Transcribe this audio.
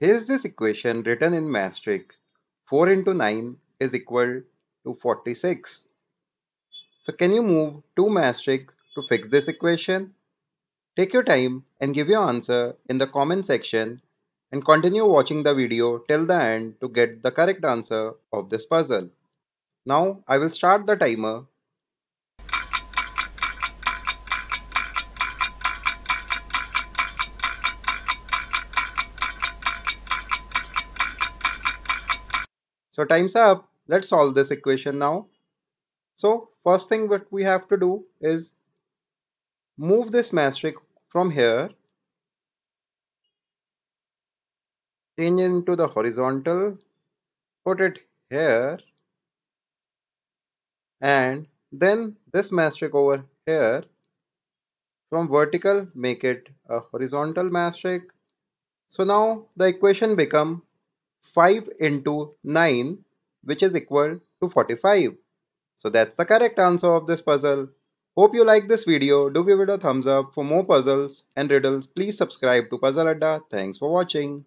Here's this equation written in matchsticks 4 into 9 is equal to 46. So can you move two matchsticks to fix this equation? Take your time and give your answer in the comment section and continue watching the video till the end to get the correct answer of this puzzle. Now I will start the timer So time's up. Let's solve this equation now. So first thing what we have to do is move this matchstick from here change into the horizontal put it here and then this matchstick over here from vertical make it a horizontal matchstick so now the equation become 5 into 9 which is equal to 45. So that's the correct answer of this puzzle. Hope you like this video. Do give it a thumbs up. For more puzzles and riddles, please subscribe to Puzzle Adda. Thanks for watching.